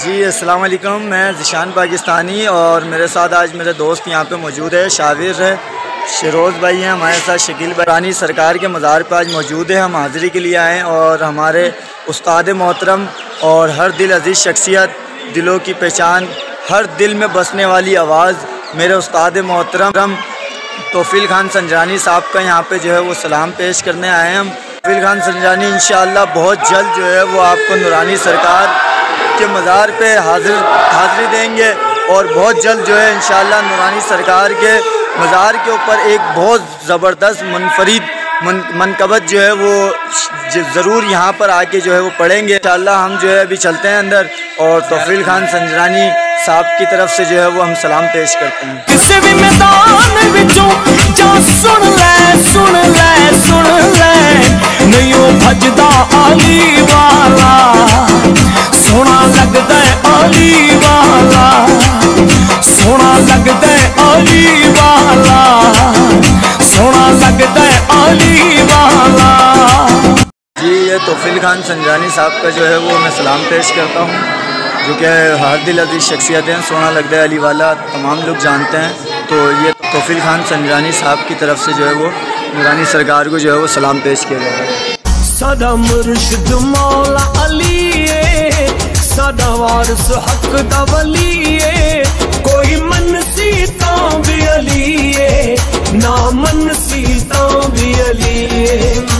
जी, अस्सलाम वालेकुम। मैं जिशान पाकिस्तानी और मेरे साथ आज मेरे दोस्त यहाँ पे मौजूद है, शाविर है, शरोज़ भाई हैं, हमारे साथ शकील बरानी सरकार के मज़ार पर आज मौजूद है। हम हाज़िरी के लिए आए और हमारे उस्ताद मोहतरम और हर दिल अज़ीज़ शख्सियत, दिलों की पहचान, हर दिल में बसने वाली आवाज़ मेरे उस्ताद मोहतरम तोफ़िल खान संजानी साहब का यहाँ पे जो है वो सलाम पेश करने आए हैं। हम तोफ़िल खान संजानी इन बहुत जल्द जो है वो आपको नुरानी सरकार के मज़ार पे हाजिर, हाज़िरी देंगे और बहुत जल्द जो है इन नूरानी सरकार के मज़ार के ऊपर एक बहुत ज़बरदस्त मुनफरद, मन, मनकबत जो है वो ज़रूर यहाँ पर आके जो है वो पढ़ेंगे। इन हम जो है अभी चलते हैं अंदर और तोफील खान संजरानी साहब की तरफ़ से जो है वो हम सलाम पेश करते हैं। वाला जी ये तोफिल खान संजानी साहब का जो है वो मैं सलाम पेश करता हूँ जो कि हर दिल अज़ीज़ शख्सियत हैं सोना लगता है अली वाला तमाम लोग जानते हैं। तो ये तोफिल खान संजानी साहब की तरफ़ से जो है वो नूरानी सरकार को जो है वो सलाम पेश किया जा रहा है। सदा मुर्शद मौला अली सदा वारस हक दवलिए अली